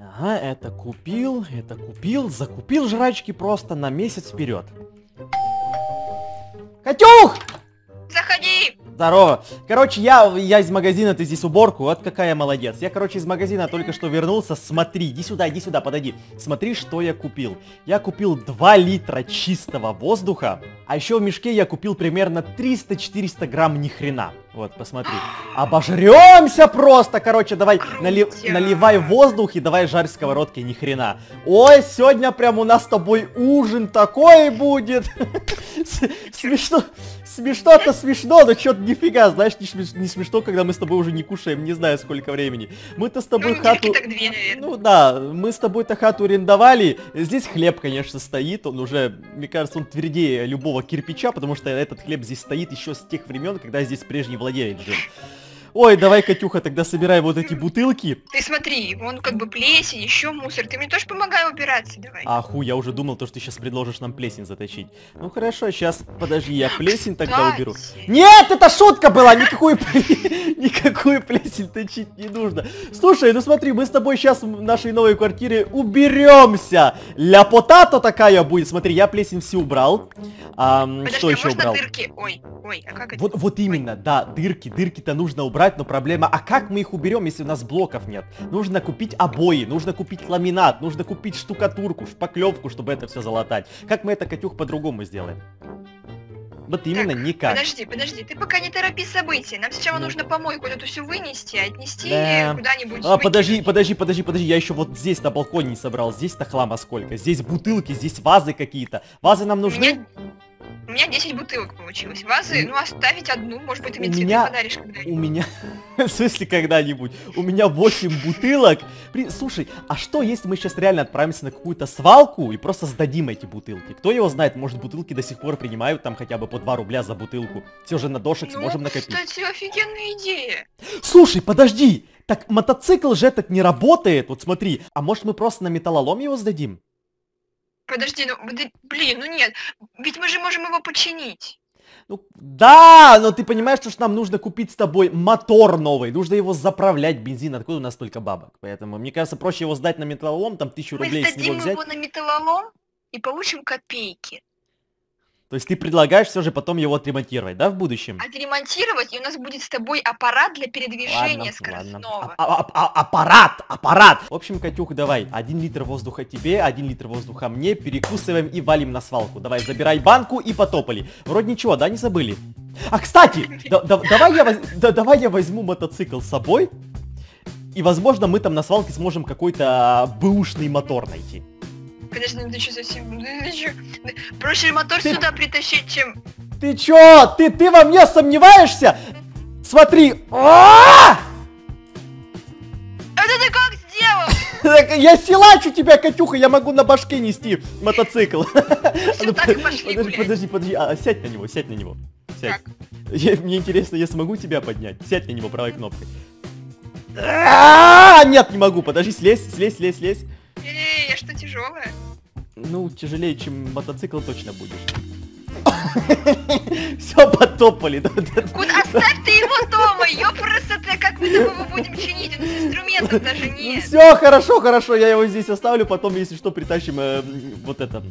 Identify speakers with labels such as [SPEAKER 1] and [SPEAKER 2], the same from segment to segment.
[SPEAKER 1] Ага, это купил, это купил, закупил жрачки просто на месяц вперед. Катюх!
[SPEAKER 2] Заходи!
[SPEAKER 1] Здорово. Короче, я, я из магазина, ты здесь уборку, вот какая я молодец. Я, короче, из магазина только что вернулся, смотри, иди сюда, иди сюда, подойди. Смотри, что я купил. Я купил 2 литра чистого воздуха, а еще в мешке я купил примерно 300-400 грамм ни хрена. Вот, посмотри. Обожремся просто, короче, давай нали, наливай воздух и давай жарь сковородкой ни хрена. Ой, сегодня прям у нас с тобой ужин такой будет. Смешно, смешно-то смешно, но что-то нифига, знаешь, не, смеш, не смешно, когда мы с тобой уже не кушаем, не знаю сколько времени. Мы-то с тобой
[SPEAKER 2] ну,
[SPEAKER 1] хату...
[SPEAKER 2] Две,
[SPEAKER 1] ну да, мы с тобой-то хату арендовали. Здесь хлеб, конечно, стоит, он уже, мне кажется, он твердее любого кирпича, потому что этот хлеб здесь стоит еще с тех времен, когда здесь прежний владелец жил. Ой, давай, Катюха, тогда собирай вот эти бутылки.
[SPEAKER 2] Ты смотри, он как бы плесень, еще мусор. Ты мне тоже помогай убираться, давай.
[SPEAKER 1] А, ху, я уже думал, то, что ты сейчас предложишь нам плесень заточить. Ну хорошо, сейчас, подожди, я плесень тогда уберу. Нет, это шутка была, никакую, никакую плесень точить не нужно. Слушай, ну смотри, мы с тобой сейчас в нашей новой квартире уберемся. Ляпота-то такая будет. Смотри, я плесень всю убрал. А,
[SPEAKER 2] Подожди,
[SPEAKER 1] что
[SPEAKER 2] а
[SPEAKER 1] еще убрал?
[SPEAKER 2] дырки? Ой, ой, а как это?
[SPEAKER 1] Вот, вот именно, да, дырки, дырки-то нужно убрать, но проблема, а как мы их уберем, если у нас блоков нет? Нужно купить обои, нужно купить ламинат, нужно купить штукатурку, шпаклевку, чтобы это все залатать. Как мы это, Катюх, по-другому сделаем? Вот именно
[SPEAKER 2] Так,
[SPEAKER 1] никак.
[SPEAKER 2] Подожди, подожди, ты пока не торопи события. Нам сначала
[SPEAKER 1] Ну.
[SPEAKER 2] нужно помойку эту всю вынести, отнести
[SPEAKER 1] Да.
[SPEAKER 2] куда-нибудь.
[SPEAKER 1] А, подожди, подожди, подожди, подожди, я еще вот здесь на балконе не собрал, здесь-то хлама сколько, здесь бутылки, здесь вазы какие-то. Вазы нам нужны?
[SPEAKER 2] меня, у меня 10 бутылок получилось. Вазы, ну оставить одну, может быть, ты мне
[SPEAKER 1] У
[SPEAKER 2] цветы
[SPEAKER 1] меня-
[SPEAKER 2] подаришь
[SPEAKER 1] У
[SPEAKER 2] когда-нибудь.
[SPEAKER 1] меня... В смысле когда-нибудь? У меня 8 бутылок. При- Слушай, а что если мы сейчас реально отправимся на какую-то свалку и просто сдадим эти бутылки? Кто его знает, может бутылки до сих пор принимают там хотя бы по 2 рубля за бутылку. Все же на дошек сможем
[SPEAKER 2] Ну,
[SPEAKER 1] накопить.
[SPEAKER 2] кстати, офигенная идея.
[SPEAKER 1] Слушай, подожди! Так мотоцикл же этот не работает, вот смотри. А может мы просто на металлолом его сдадим?
[SPEAKER 2] Подожди, ну, блин, ну нет, ведь мы же можем его починить.
[SPEAKER 1] Ну, да, но ты понимаешь, что ж нам нужно купить с тобой мотор новый, нужно его заправлять, бензин, откуда у нас столько бабок? Поэтому, мне кажется, проще его сдать на металлолом, там тысячу
[SPEAKER 2] Мы
[SPEAKER 1] рублей с него
[SPEAKER 2] сдадим
[SPEAKER 1] взять.
[SPEAKER 2] его на металлолом и получим копейки.
[SPEAKER 1] То есть ты предлагаешь все же потом его отремонтировать, да, в будущем?
[SPEAKER 2] Отремонтировать, и у нас будет с тобой аппарат для передвижения
[SPEAKER 1] ладно.
[SPEAKER 2] скоростного.
[SPEAKER 1] А- а- а- аппарат, аппарат! В общем, Катюх, давай, один литр воздуха тебе, один литр воздуха мне, перекусываем и валим на свалку. Давай, забирай банку и потопали. Вроде ничего, да, не забыли? А, кстати, да- да- давай, я, да- давай я возьму мотоцикл с собой, и, возможно, мы там на свалке сможем какой-то а, бэушный мотор найти.
[SPEAKER 2] Ну ты что совсем... ты чё? Проще мотор
[SPEAKER 1] Ты-
[SPEAKER 2] сюда притащить, чем...
[SPEAKER 1] Ты чё? Ты, ты во мне сомневаешься? Смотри! А!
[SPEAKER 2] Это ты как сделал?
[SPEAKER 1] Я силачу тебя, Катюха, я могу на башке нести мотоцикл. Подожди, подожди, подожди, а, сядь на него, сядь на него. Сядь. Мне интересно, я смогу тебя поднять? Сядь на него правой кнопкой. А, Нет, не могу, подожди, слезь, слезь, слезь, слезь.
[SPEAKER 2] Я что, тяжелая?
[SPEAKER 1] Ну, тяжелее, чем мотоцикл точно будешь. Все, потопали. да, да, да.
[SPEAKER 2] Куда оставь ты его дома, ёпрст, как мы такого будем чинить? У нас инструментов даже нет.
[SPEAKER 1] Все, хорошо, хорошо, я его здесь оставлю, потом, если что, притащим э, вот это,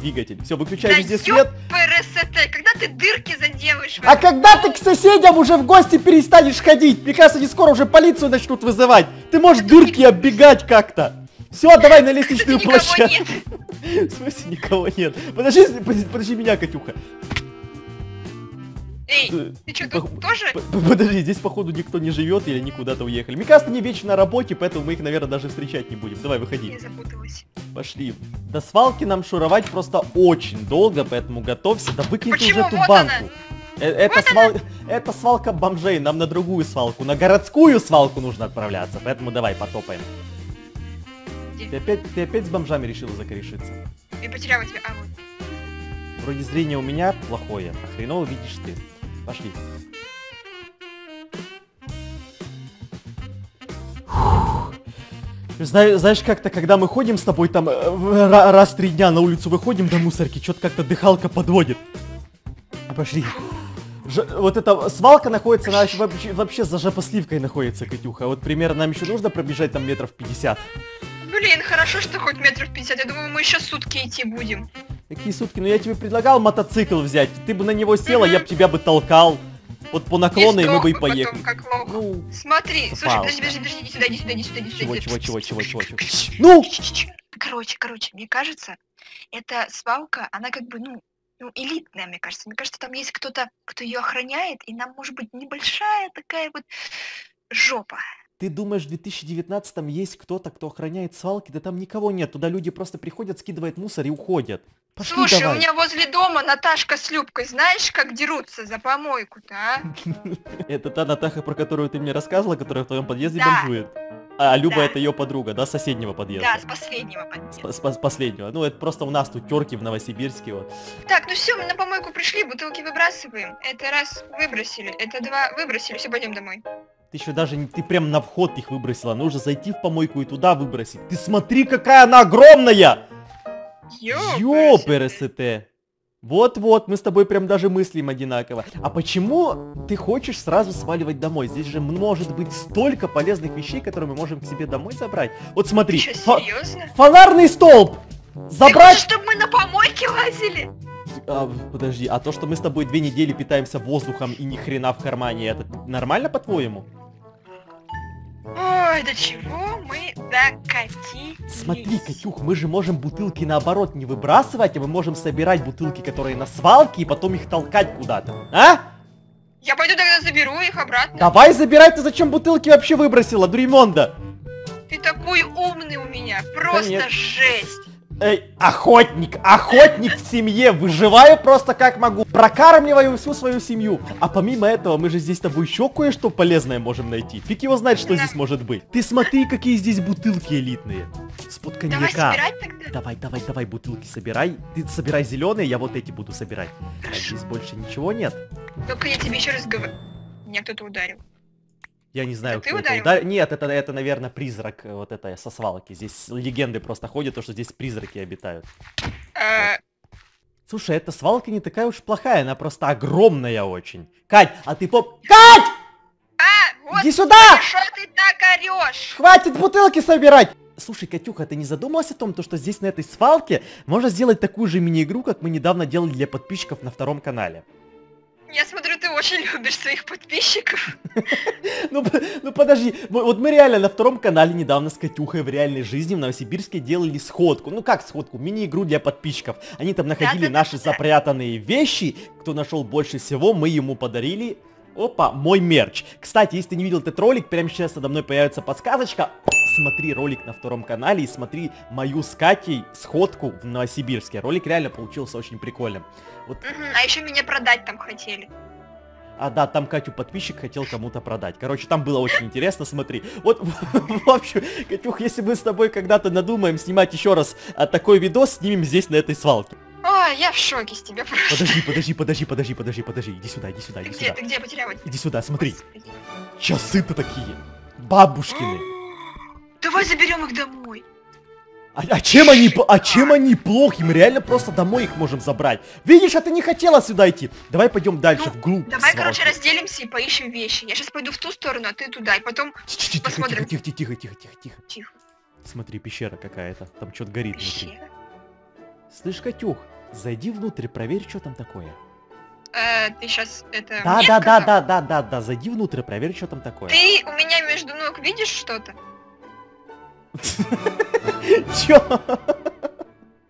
[SPEAKER 1] двигатель. Все, выключай
[SPEAKER 2] Да
[SPEAKER 1] везде свет.
[SPEAKER 2] ёпрст, когда ты дырки заделаешь?
[SPEAKER 1] А когда ты к соседям уже в гости перестанешь ходить? Мне кажется, они скоро уже полицию начнут вызывать. Ты можешь дырки оббегать как-то. Все, давай на лестничную площадку. В смысле никого нет? Подожди, подожди, меня, Катюха.
[SPEAKER 2] Эй, ты что, тут тоже?
[SPEAKER 1] Подожди, здесь походу никто не живет или они куда-то уехали. Кажется, они вечно на работе, поэтому мы их, наверное, даже встречать не будем. Давай, выходи.
[SPEAKER 2] Я запуталась.
[SPEAKER 1] Пошли. До свалки нам шуровать просто очень долго, поэтому готовься. Да выкинь
[SPEAKER 2] Почему?
[SPEAKER 1] уже эту
[SPEAKER 2] Вот
[SPEAKER 1] банку.
[SPEAKER 2] она.
[SPEAKER 1] Э, Это, свал... это свалка бомжей, нам на другую свалку, на городскую свалку нужно отправляться, поэтому давай потопаем.
[SPEAKER 2] Где?
[SPEAKER 1] Ты опять, ты опять с бомжами решила закорешиться?
[SPEAKER 2] Я потеряла тебя. А, вот.
[SPEAKER 1] Вроде зрение у меня плохое, а хреново видишь ты. Пошли. Фух. Зна- Знаешь, как-то, когда мы ходим с тобой там э, раз в три дня на улицу выходим до мусорки, что-то как-то дыхалка подводит. Пошли. Ж- вот эта свалка находится, она вообще, вообще за жопосливкой находится, Катюха. Вот примерно нам еще нужно пробежать там метров 50.
[SPEAKER 2] Блин, хорошо, что хоть метров 50. Я думаю, мы еще сутки идти будем.
[SPEAKER 1] Какие сутки? Ну я тебе предлагал мотоцикл взять. Ты бы на него села, я бы тебя бы толкал. Вот по наклону, и мы бы и
[SPEAKER 2] сдох потом,
[SPEAKER 1] поехали.
[SPEAKER 2] как лох.
[SPEAKER 1] Ну,
[SPEAKER 2] Смотри, слушай,
[SPEAKER 1] попал.
[SPEAKER 2] подожди, подожди, подожди, иди сюда, иди сюда, иди сюда, иди сюда.
[SPEAKER 1] чего,
[SPEAKER 2] иди
[SPEAKER 1] чего,
[SPEAKER 2] сюда.
[SPEAKER 1] чего, чего, чего, чего? Ну!
[SPEAKER 2] Короче, короче, мне кажется, эта свалка, она как бы, ну, ну, элитная, мне кажется. Мне кажется, там есть кто-то, кто ее охраняет, и нам может быть небольшая такая вот жопа.
[SPEAKER 1] Ты думаешь, в 2019 есть кто-то, кто охраняет свалки? Да там никого нет. Туда люди просто приходят, скидывают мусор и уходят. Пошли
[SPEAKER 2] Слушай,
[SPEAKER 1] давай.
[SPEAKER 2] у меня возле дома Наташка с Любкой, знаешь, как дерутся за помойку-то, а?
[SPEAKER 1] Это та Натаха, про которую ты мне рассказывала, которая в твоем подъезде бомжует. А Люба
[SPEAKER 2] Да.
[SPEAKER 1] это ее подруга, да, с соседнего подъезда?
[SPEAKER 2] Да, с последнего подъезда.
[SPEAKER 1] по- с с последнего. Ну, это просто у нас тут терки в Новосибирске. Вот.
[SPEAKER 2] Так, ну все, мы на помойку пришли, бутылки выбрасываем. Это раз выбросили, это два выбросили, все, пойдем домой.
[SPEAKER 1] Ты еще даже, не- ты прям на вход их выбросила. Нужно зайти в помойку и туда выбросить. Ты смотри, какая она огромная! Ёпересете! Вот-вот, мы с тобой прям даже мыслим одинаково. А почему ты хочешь сразу сваливать домой? Здесь же может быть столько полезных вещей, которые мы можем к себе домой забрать. Вот смотри,
[SPEAKER 2] Что,
[SPEAKER 1] фа-
[SPEAKER 2] серьезно?
[SPEAKER 1] фонарный столб!
[SPEAKER 2] Ты
[SPEAKER 1] Забрать!
[SPEAKER 2] хочешь, чтобы мы на помойке лазили?
[SPEAKER 1] А, подожди, а то, что мы с тобой две недели питаемся воздухом и ни хрена в кармане, это нормально по-твоему?
[SPEAKER 2] Ой, до чего мы докатились?
[SPEAKER 1] Смотри, Катюх, мы же можем бутылки наоборот не выбрасывать, а мы можем собирать бутылки, которые на свалке, и потом их толкать куда-то. А?
[SPEAKER 2] Я пойду тогда заберу их обратно.
[SPEAKER 1] Давай забирай, ты зачем бутылки вообще выбросила, Дуримонда?
[SPEAKER 2] Ты такой умный у меня, просто
[SPEAKER 1] Конечно.
[SPEAKER 2] жесть.
[SPEAKER 1] Эй, охотник, охотник в семье, выживаю просто как могу, прокармливаю всю свою семью. А помимо этого, мы же здесь с тобой еще кое-что полезное можем найти. Фиг его знает, что здесь может быть. Ты смотри, какие здесь бутылки элитные. С-под
[SPEAKER 2] Давай
[SPEAKER 1] коньяка.
[SPEAKER 2] тогда.
[SPEAKER 1] Давай, давай, давай, бутылки собирай. Ты собирай зеленые, я вот эти буду собирать. А здесь больше ничего нет.
[SPEAKER 2] Только я тебе еще раз говорю. Меня кто-то ударил.
[SPEAKER 1] Я не знаю,
[SPEAKER 2] Это
[SPEAKER 1] кто это
[SPEAKER 2] ударил?
[SPEAKER 1] удар- Нет, это, это, наверное, призрак э, вот это со свалки. Здесь легенды просто ходят, то, что здесь призраки обитают.
[SPEAKER 2] Э,
[SPEAKER 1] Слушай, эта свалка не такая уж плохая, она просто огромная очень. Кать, а ты поп... Кать!
[SPEAKER 2] А, вот
[SPEAKER 1] Иди сюда!
[SPEAKER 2] что ты так орешь?
[SPEAKER 1] Хватит бутылки собирать! Слушай, Катюха, ты не задумалась о том, то, что здесь на этой свалке можно сделать такую же мини-игру, как мы недавно делали для подписчиков на втором канале?
[SPEAKER 2] Я смотрю, ты очень любишь своих подписчиков.
[SPEAKER 1] Ну, ну подожди, вот мы реально на втором канале недавно с Катюхой в реальной жизни в Новосибирске делали сходку. Ну как сходку? Мини-игру для подписчиков. Они там находили наши запрятанные вещи. Кто нашел больше всего, мы ему подарили. Опа, мой мерч. Кстати, если ты не видел этот ролик, прямо сейчас надо мной появится подсказочка. Смотри ролик на втором канале и смотри мою с Катей сходку в Новосибирске. Ролик реально получился очень прикольным. Вот
[SPEAKER 2] А еще меня продать там хотели.
[SPEAKER 1] а, да, там Катю подписчик хотел кому-то продать. Короче, там было очень интересно, смотри. Вот, в общем, Катюх, если мы с тобой когда-то надумаем снимать еще раз а, такой видос, снимем здесь, на этой свалке.
[SPEAKER 2] Я в шоке с тебя просто.
[SPEAKER 1] Подожди, подожди, подожди, подожди, подожди, подожди. Иди сюда, иди сюда, иди
[SPEAKER 2] где,
[SPEAKER 1] сюда.
[SPEAKER 2] ты где потеряла?
[SPEAKER 1] Иди сюда, смотри. Часы-то такие. Бабушкины.
[SPEAKER 2] Давай заберем их домой.
[SPEAKER 1] А, а чем они, а чем они плохи? Мы реально просто домой их можем забрать. Видишь, а ты не хотела сюда идти. Давай пойдем дальше,
[SPEAKER 2] Ну,
[SPEAKER 1] вглубь
[SPEAKER 2] Давай,
[SPEAKER 1] свалки.
[SPEAKER 2] короче, разделимся и поищем вещи. Я сейчас пойду в ту сторону, а ты туда, и потом
[SPEAKER 1] Тихо,
[SPEAKER 2] посмотрим.
[SPEAKER 1] тихо, тихо, тихо, тихо, тихо, тихо.
[SPEAKER 2] тихо.
[SPEAKER 1] Смотри, пещера какая-то. Там что-то горит внутри.
[SPEAKER 2] Пещера.
[SPEAKER 1] Слышь, Катюх, зайди внутрь, проверь, что там такое.
[SPEAKER 2] Э, ты сейчас это
[SPEAKER 1] Да, да, да, да, да, да, да, зайди внутрь, проверь, что там такое.
[SPEAKER 2] Ты у меня между ног видишь что-то?
[SPEAKER 1] Чё?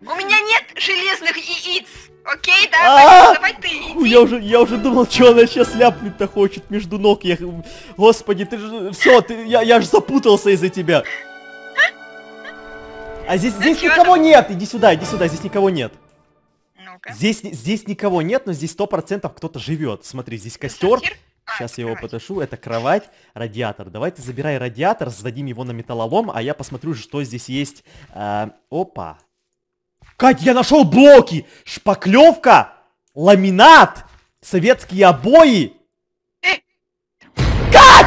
[SPEAKER 2] У меня нет железных яиц. Окей,
[SPEAKER 1] А,
[SPEAKER 2] да? Пойдём, Давай ты
[SPEAKER 1] я уже, я уже думал, что она сейчас ляпнуть-то хочет между ног. Я, господи, ты же, все, ты, я, я же запутался из-за тебя. А здесь, здесь никого нет, иди сюда, иди сюда, здесь никого нет.
[SPEAKER 2] Ну-ка.
[SPEAKER 1] Здесь, здесь никого нет, но здесь сто процентов кто-то живет. Смотри, здесь костер,
[SPEAKER 2] Сортир? А,
[SPEAKER 1] Сейчас я его
[SPEAKER 2] кровать.
[SPEAKER 1] Это кровать, радиатор. Давай ты забирай радиатор, сдадим его на металлолом, а я посмотрю, что здесь есть. А, опа. Кать, я нашел блоки! Шпаклевка, ламинат, советские обои. Кать!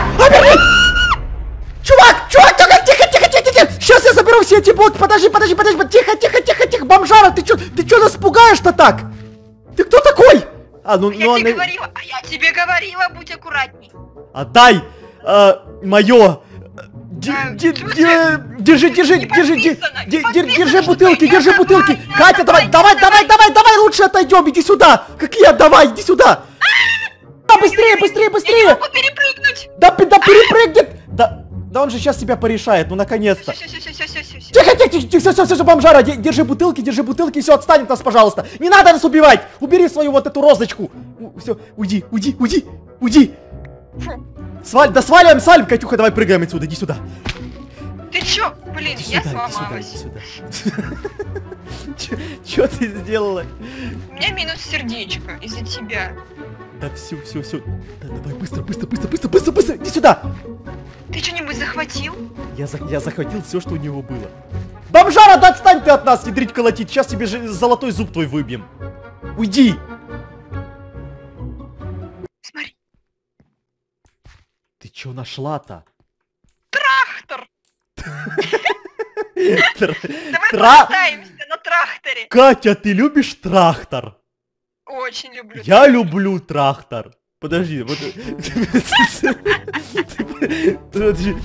[SPEAKER 1] Чувак, чувак, чувак, тихо, тихо, тихо, тихо! Сейчас я заберу все эти блоки. Подожди, подожди, подожди, тихо, тихо, тихо, тихо, бомжара, ты чё, ты чё нас пугаешь-то так? Ты кто такой? А, ну,
[SPEAKER 2] Я
[SPEAKER 1] ну,
[SPEAKER 2] тебе
[SPEAKER 1] она-
[SPEAKER 2] говорила, а я тебе говорила, будь аккуратней.
[SPEAKER 1] Отдай э, мое э,
[SPEAKER 2] А, в смысле?
[SPEAKER 1] ди- Держи, держи, держи, держи
[SPEAKER 2] что
[SPEAKER 1] бутылки, держи бутылки. Катя, давай, давай, давай, давай, давай, лучше отойдем, иди сюда. Какие отдавай, иди сюда. А, быстрее, быстрее,
[SPEAKER 2] Я
[SPEAKER 1] быстрее. Да, да перепрыгнет. Да, да он же сейчас тебя порешает, ну наконец-то.
[SPEAKER 2] Все.
[SPEAKER 1] Тихо, тихо, тихо, все, все, все, бомжара, де- держи бутылки, держи бутылки, все, отстань от нас, пожалуйста. Не надо нас убивать. Убери свою вот эту розочку. Все, уйди, уйди, уйди, уйди. Сваль, да сваливаем, свалим, Катюха, давай прыгаем отсюда, иди сюда.
[SPEAKER 2] Ты чё? Блин,
[SPEAKER 1] Иди
[SPEAKER 2] я
[SPEAKER 1] сюда, иди сюда,
[SPEAKER 2] сломалась.
[SPEAKER 1] иди сюда. Чё ты сделала?
[SPEAKER 2] У меня минус сердечко из-за тебя.
[SPEAKER 1] Да все, все, все. Да, давай, быстро, быстро, быстро, быстро, быстро, быстро, иди сюда.
[SPEAKER 2] Ты что-нибудь захватил?
[SPEAKER 1] Я, за- я захватил все, что у него было. Бомжара, да отстань ты от нас, ядрить колотить. Сейчас тебе же золотой зуб твой выбьем. Уйди.
[SPEAKER 2] Смотри,
[SPEAKER 1] Ты чё нашла-то?
[SPEAKER 2] трактор!
[SPEAKER 1] Тр-
[SPEAKER 2] Давай
[SPEAKER 1] Тра-
[SPEAKER 2] покатаемся на тракторе.
[SPEAKER 1] Катя, ты любишь трактор?
[SPEAKER 2] Очень люблю.
[SPEAKER 1] Я люблю трактор. Подожди, вот... Подожди.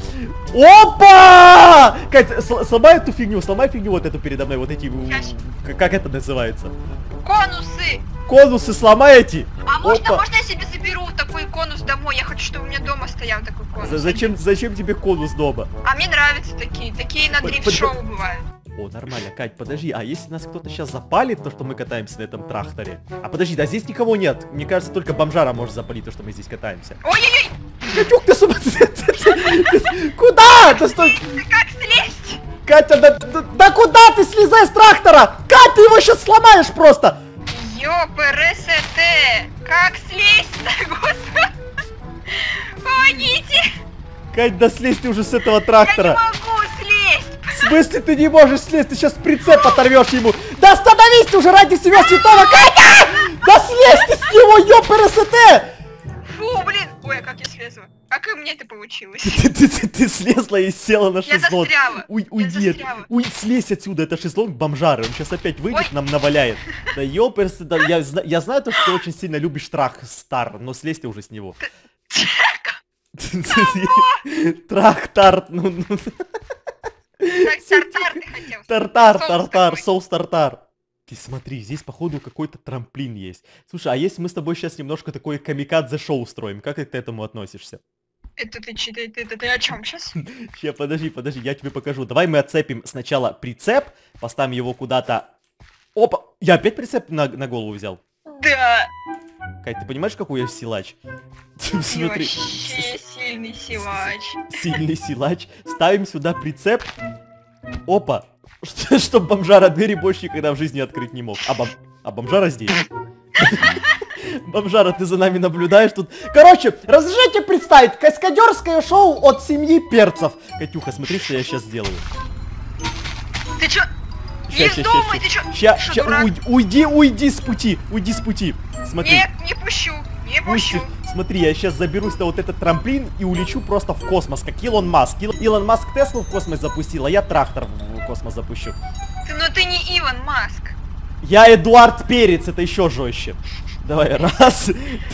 [SPEAKER 1] Опа! Кать, сл- сломай эту фигню, сломай фигню вот эту передо мной, вот эти... Как это называется?
[SPEAKER 2] Конусы!
[SPEAKER 1] Конусы сломай эти!
[SPEAKER 2] А можно, можно я себе заберу такой конус домой? Я хочу, чтобы у меня дома стоял такой конус.
[SPEAKER 1] За- Зачем, зачем тебе конус дома?
[SPEAKER 2] А мне нравятся такие. Такие на дрифт-шоу бывают.
[SPEAKER 1] О, нормально, Кать, подожди, а если нас кто-то сейчас запалит, то, что мы катаемся на этом тракторе? А подожди, да здесь никого нет. Мне кажется, только бомжара может запалить то, что мы здесь катаемся.
[SPEAKER 2] Ой-ой-ой,
[SPEAKER 1] Катюк, ты с ума- Куда? Да стой!
[SPEAKER 2] как слезть?
[SPEAKER 1] Катя, да, да, да куда ты слезай с трактора? Кать, ты его сейчас сломаешь просто!
[SPEAKER 2] Ёпрст, как слезть-то, господи? Помогите!
[SPEAKER 1] Кать, да слезь ты уже с этого
[SPEAKER 2] Я не
[SPEAKER 1] трактора.
[SPEAKER 2] могу!
[SPEAKER 1] В смысле ты не можешь слезть? Ты сейчас прицеп оторвешь ему. Да остановись ты уже ради себя святого, Катя! Да слезь ты с него, ёпрст!
[SPEAKER 2] Фу, блин! Ой, а как я слезла? Как и меня это получилось?
[SPEAKER 1] Ты, ты- ты- ты слезла и села на
[SPEAKER 2] Я
[SPEAKER 1] шезлонг.
[SPEAKER 2] застряла.
[SPEAKER 1] Уй,
[SPEAKER 2] Я
[SPEAKER 1] уйди, от-
[SPEAKER 2] застряла.
[SPEAKER 1] уй, слезь отсюда, это шезлонг бомжары, он сейчас опять выйдет,
[SPEAKER 2] Ой.
[SPEAKER 1] нам наваляет. Да ёперсы, да, я, я знаю то, что ты очень сильно любишь трах стар, но слезь ты уже с него. Трах тарт, ну, ну,
[SPEAKER 2] тартар ты хотел.
[SPEAKER 1] тартар, тартар, соус тартар. Ты смотри, здесь походу какой-то трамплин есть. Слушай, а если мы с тобой сейчас немножко такое камикадзе шоу устроим, как ты к этому относишься?
[SPEAKER 2] Это ты че- ты, ты, о чем сейчас?
[SPEAKER 1] Ща, подожди, подожди, я тебе покажу. Давай мы отцепим сначала прицеп, поставим его куда-то. Опа! Я опять прицеп на, на голову взял.
[SPEAKER 2] Да.
[SPEAKER 1] Кать, ты понимаешь, какой я силач?
[SPEAKER 2] Ты
[SPEAKER 1] Смотри,
[SPEAKER 2] вообще сильный силач.
[SPEAKER 1] сильный силач. Ставим сюда прицеп. Опа! Что, чтоб бомжара двери больше никогда в жизни открыть не мог. А, бом... а бомжара здесь. Бомжара, ты за нами наблюдаешь тут. Короче, разрешите представить каскадерское шоу от семьи перцев. Катюха, смотри, что я сейчас сделаю.
[SPEAKER 2] Ты чё?
[SPEAKER 1] Ща, ща, ща, ща. Ща, ща, уйди, уйди с пути, уйди с пути. Смотри,
[SPEAKER 2] Нет, не пущу, не пущу.
[SPEAKER 1] Смотри, я сейчас заберусь на вот этот трамплин и улечу просто в космос, как Илон Маск. Ил- Илон Маск Теслу в космос запустил, а я трактор в космос запущу.
[SPEAKER 2] Ты, ну ты не Иван Маск.
[SPEAKER 1] Я Эдуард Перец, это еще жестче. Давай, раз,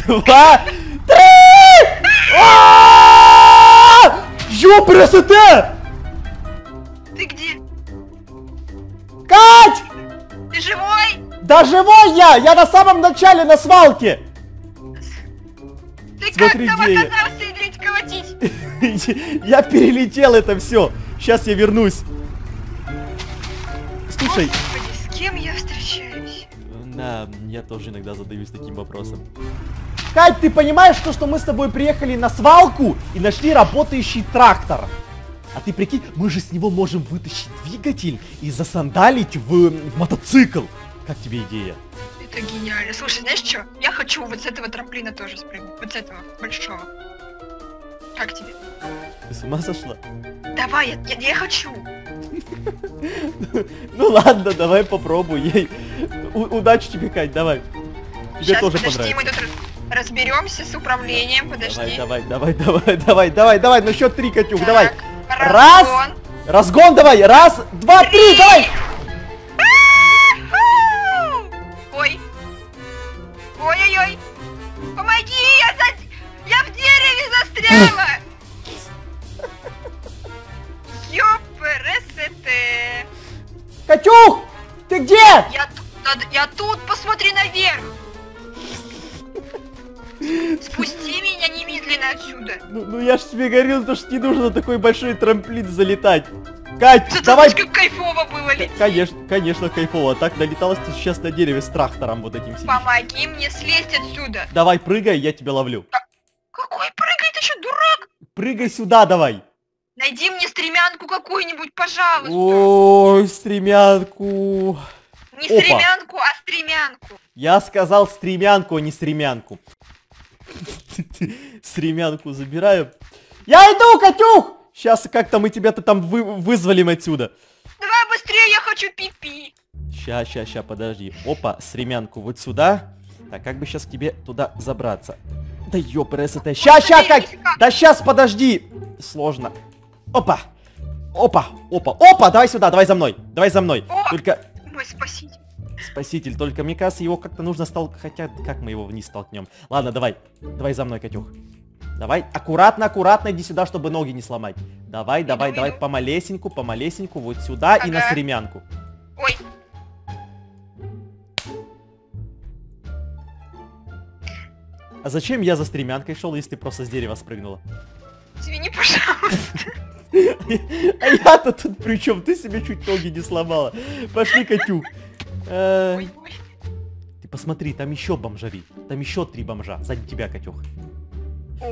[SPEAKER 1] два, три! А! Ёпрст!
[SPEAKER 2] Ты где?
[SPEAKER 1] Кать!
[SPEAKER 2] Ты живой?
[SPEAKER 1] Да живой я! Я на самом начале на свалке! Смотри,
[SPEAKER 2] как
[SPEAKER 1] где я. Я перелетел это все. Сейчас я вернусь. Слушай,
[SPEAKER 2] Господи, с кем я встречаюсь?
[SPEAKER 1] да, я тоже иногда задаюсь таким вопросом. Кать, ты понимаешь, то, что мы с тобой приехали на свалку и нашли работающий трактор? А ты прикинь, мы же с него можем вытащить двигатель и засандалить в, в мотоцикл. Как тебе идея?
[SPEAKER 2] Это гениально. Слушай, знаешь что? Я хочу вот с этого трамплина тоже спрыгнуть. Вот с этого большого. Как тебе?
[SPEAKER 1] Ты с ума сошла?
[SPEAKER 2] Давай, я, я, я хочу.
[SPEAKER 1] Ну ладно, давай попробуй. Ей. Удачи тебе, Кать, давай. Тебе тоже
[SPEAKER 2] подожди,
[SPEAKER 1] понравится.
[SPEAKER 2] мы тут раз- разберемся с управлением. Подожди.
[SPEAKER 1] Давай, давай, давай, давай, давай, давай, давай, на счет три, Катюх,
[SPEAKER 2] Так,
[SPEAKER 1] давай. Раз.
[SPEAKER 2] Разгон
[SPEAKER 1] давай, раз, два, три, давай. Катюх! Ты где?
[SPEAKER 2] Я, тут- я тут, посмотри наверх! Спусти меня немедленно отсюда!
[SPEAKER 1] Ну, ну я ж тебе говорил, то, что не нужно такой большой трамплин залетать. Кать,
[SPEAKER 2] Ты
[SPEAKER 1] давай...
[SPEAKER 2] как кайфово было лететь!
[SPEAKER 1] Конечно, конечно, кайфово. Так налеталась ты сейчас на дереве с трактором вот этим сидишь.
[SPEAKER 2] Помоги мне слезть отсюда!
[SPEAKER 1] Давай, прыгай, я тебя ловлю.
[SPEAKER 2] Какой прыгай, ты что, дурак?
[SPEAKER 1] Прыгай сюда давай.
[SPEAKER 2] Найди мне стремянку какую-нибудь, пожалуйста!
[SPEAKER 1] Ой, стремянку.
[SPEAKER 2] Не
[SPEAKER 1] опа.
[SPEAKER 2] стремянку, а стремянку!
[SPEAKER 1] Я сказал стремянку, а не стремянку. Стремянку забираю. Я иду, Катюх! Сейчас как-то мы тебя-то там вы- вызволим отсюда.
[SPEAKER 2] Давай быстрее, я хочу пипи!
[SPEAKER 1] Ща, ща, ща, подожди. Опа, стремянку вот сюда. Так, как бы сейчас к тебе туда забраться? Да ёпрс это. Ща, ща, как? Да сейчас, подожди. Сложно. Опа. Опа, опа, опа, давай сюда, давай за мной. Давай за мной.
[SPEAKER 2] О!
[SPEAKER 1] Только
[SPEAKER 2] Мой спаситель.
[SPEAKER 1] спаситель, только мне кажется, его как-то нужно столкнуть. Хотя, как мы его вниз столкнем? Ладно, давай. Давай за мной, Катюх. Давай, аккуратно, аккуратно иди сюда, чтобы ноги не сломать. Давай, давай,
[SPEAKER 2] Иду,
[SPEAKER 1] давай,
[SPEAKER 2] иду.
[SPEAKER 1] помалесеньку, помалесеньку, вот сюда и на
[SPEAKER 2] Ага.
[SPEAKER 1] стремянку.
[SPEAKER 2] Ой,
[SPEAKER 1] А зачем я за стремянкой шел, если ты просто с дерева спрыгнула?
[SPEAKER 2] извини, пожалуйста.
[SPEAKER 1] А я-то тут при чем? Ты себе чуть ноги не сломала. Пошли, Катю. Э. Ты посмотри, там еще бомжари. Там еще три бомжа. Сзади тебя, Катюх.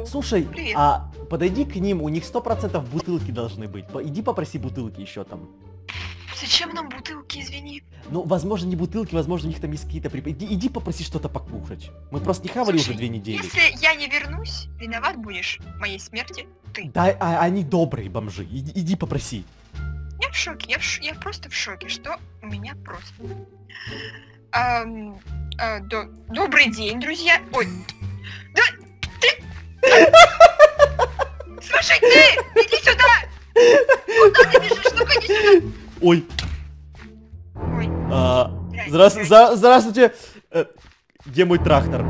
[SPEAKER 1] Слушай,
[SPEAKER 2] Привет.
[SPEAKER 1] а подойди к ним, у них сто процентов бутылки должны быть. Иди попроси бутылки еще там.
[SPEAKER 2] Зачем нам бутылки, извини?
[SPEAKER 1] Ну, возможно, не бутылки, возможно, у них там есть какие-то прип... Иди, иди попроси что-то покушать. Мы просто не хавали
[SPEAKER 2] Слушай,
[SPEAKER 1] уже две недели.
[SPEAKER 2] Если я не вернусь, виноват будешь в моей смерти ты.
[SPEAKER 1] Да, а, они добрые бомжи. Иди, иди попроси.
[SPEAKER 2] Я в шоке, я, в ш- я просто в шоке, что у меня просто. Ам, а, до- Добрый день, друзья. Ой, да, ты... Слушай, ты, иди сюда! Куда ты бежишь? Ну-ка, иди сюда!
[SPEAKER 1] Ой, а, здра- за- здравствуйте. Э, Где мой трактор?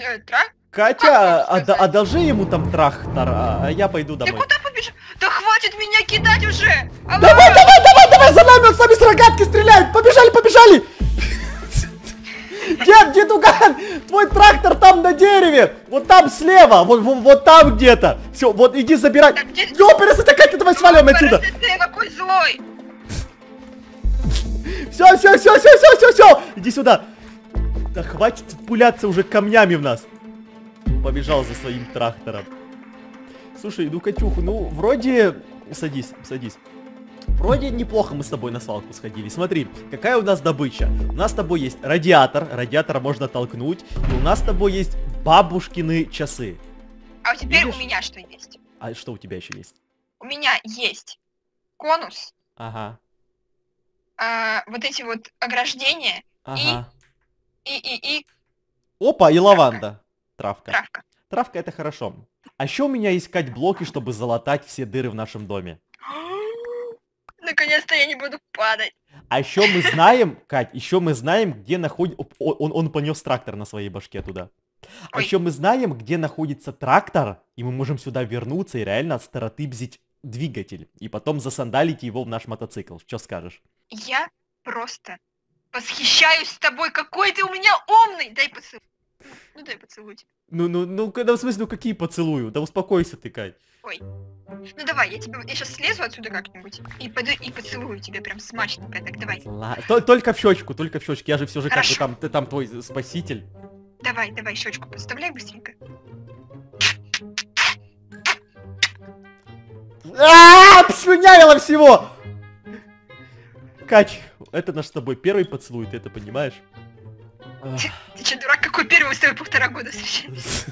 [SPEAKER 2] Э, трак?
[SPEAKER 1] Катя, од- одолжи ему там трактор, а а я пойду
[SPEAKER 2] Ты
[SPEAKER 1] домой.
[SPEAKER 2] куда побежал? Да хватит меня кидать уже! Алло!
[SPEAKER 1] Давай, давай, давай, давай, за нами, он с нами с рогатки стреляет! Побежали, побежали! Дед, дедуган, твой трактор там на дереве! Вот там слева, вот, вот, вот там где-то. Все, вот иди забирай.
[SPEAKER 2] Так, где-
[SPEAKER 1] Ёперес, это Катя, давай свалим отсюда.
[SPEAKER 2] Ты какой злой!
[SPEAKER 1] Все, все, все, все, все, все, все. Иди сюда. Да хватит пуляться уже камнями в нас. Побежал за своим трактором. Слушай, ну, Катюх, ну, вроде... Садись, садись. Вроде неплохо мы с тобой на свалку сходили. Смотри, какая у нас добыча. У нас с тобой есть радиатор, радиатора можно толкнуть. И у нас с тобой есть бабушкины часы.
[SPEAKER 2] А теперь
[SPEAKER 1] Видишь?
[SPEAKER 2] у меня что есть?
[SPEAKER 1] А что у тебя еще есть?
[SPEAKER 2] У меня есть конус,
[SPEAKER 1] Ага,
[SPEAKER 2] а, вот эти вот ограждения
[SPEAKER 1] ага.
[SPEAKER 2] и, и, и
[SPEAKER 1] Опа, и лаванда. Травка.
[SPEAKER 2] травка.
[SPEAKER 1] Травка это хорошо. А еще у меня искать блоки, чтобы залатать все дыры в нашем доме.
[SPEAKER 2] Наконец-то я не буду падать.
[SPEAKER 1] А еще мы знаем, Кать, еще мы знаем, где находится... Он, он понес трактор на своей башке туда. А
[SPEAKER 2] Ой.
[SPEAKER 1] еще мы знаем, где находится трактор, и мы можем сюда вернуться и реально старотыбзить двигатель. И потом засандалить его в наш мотоцикл. Что скажешь?
[SPEAKER 2] Я просто восхищаюсь тобой, какой ты у меня умный. Дай поцелуй. Ну дай поцелуй тебя.
[SPEAKER 1] Ну, ну, ну, когда в смысле, ну какие поцелую? Да успокойся ты, Кать.
[SPEAKER 2] Ой. Ну давай, я тебя, я сейчас слезу отсюда как-нибудь и пойду и поцелую тебя прям смачненько. Так давай,
[SPEAKER 1] Ла- то- Только в щечку, только в щечку. Я же все же как бы там, ты там твой спаситель.
[SPEAKER 2] давай, давай, щечку подставляй быстренько.
[SPEAKER 1] Ааа, слюнявила всего! Кать, это наш с тобой первый поцелуй, ты это понимаешь?
[SPEAKER 2] Ты че, дурак, какой первый мы с тобой полтора года встречались?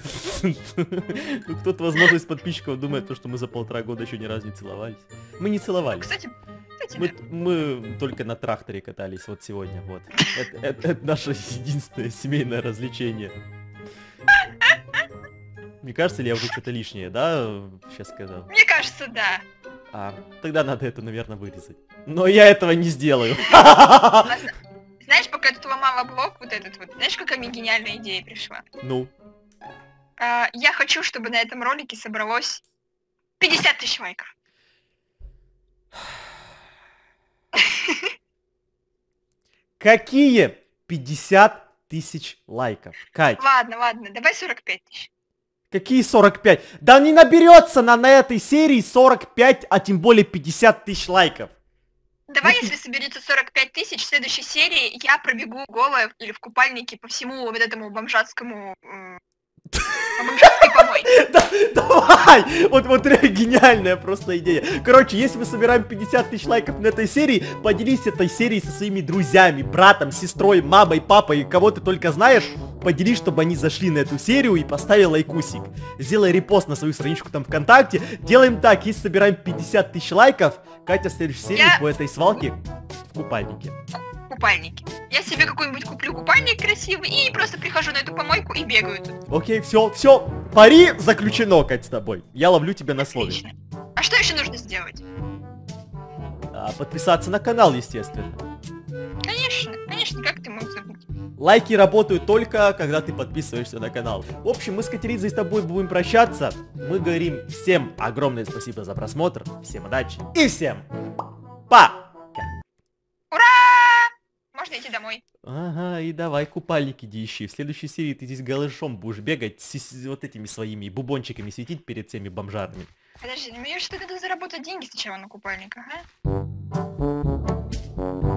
[SPEAKER 1] Ну, кто-то, возможно, из подписчиков думает, то, что мы за полтора года еще ни разу не целовались. Мы не целовались.
[SPEAKER 2] Кстати, кстати,
[SPEAKER 1] Мы, только на тракторе катались вот сегодня, вот. Это, это- это наше единственное семейное развлечение. Мне кажется, ли я уже что-то лишнее, да, сейчас сказал?
[SPEAKER 2] Мне кажется, да.
[SPEAKER 1] А, тогда надо это, наверное, вырезать. Но я этого не сделаю.
[SPEAKER 2] Зна- Знаешь, пока тут ломала блок, вот этот вот, знаешь, какая мне гениальная идея пришла?
[SPEAKER 1] Ну,
[SPEAKER 2] А, я хочу, чтобы на этом ролике собралось 50 тысяч лайков.
[SPEAKER 1] Какие 50 тысяч лайков? Кать,
[SPEAKER 2] Ладно, ладно, давай 45 тысяч.
[SPEAKER 1] какие 45? Да не наберется на, на этой серии 45, а тем более 50 тысяч лайков.
[SPEAKER 2] Давай, если соберется 45 тысяч, в следующей серии я пробегу голая или в купальнике по всему вот этому бомжатскому...
[SPEAKER 1] Да, давай! Вот, вот реально гениальная просто идея. Короче, если мы собираем 50 тысяч лайков на этой серии, поделись этой серией со своими друзьями, братом, сестрой, мамой, папой, кого ты только знаешь. Поделись, чтобы они зашли на эту серию и поставили лайкусик. Сделай репост на свою страничку там ВКонтакте. Делаем так, если собираем 50 тысяч лайков, Катя в следующей серии
[SPEAKER 2] Я-
[SPEAKER 1] по этой свалке в купальнике.
[SPEAKER 2] Купальники. Я себе какой-нибудь куплю купальник красивый и просто прихожу на эту помойку и бегаю тут.
[SPEAKER 1] Окей, все, все. Пари заключено, Кать, с тобой. Я ловлю тебя на слове.
[SPEAKER 2] Отлично. А что еще нужно сделать?
[SPEAKER 1] А, подписаться на канал, естественно.
[SPEAKER 2] Конечно, конечно, как ты мог забыть?
[SPEAKER 1] Лайки работают только, когда ты подписываешься на канал. В общем, мы с Катеризой с тобой будем прощаться. Мы говорим всем огромное спасибо за просмотр, всем удачи и всем пока.
[SPEAKER 2] Домой.
[SPEAKER 1] Ага, и давай купальник иди ищи. В следующей серии ты здесь голышом будешь бегать, с, с вот этими своими бубончиками светить перед всеми бомжарами.
[SPEAKER 2] Подожди, мне что надо заработать деньги сначала на купальниках, а?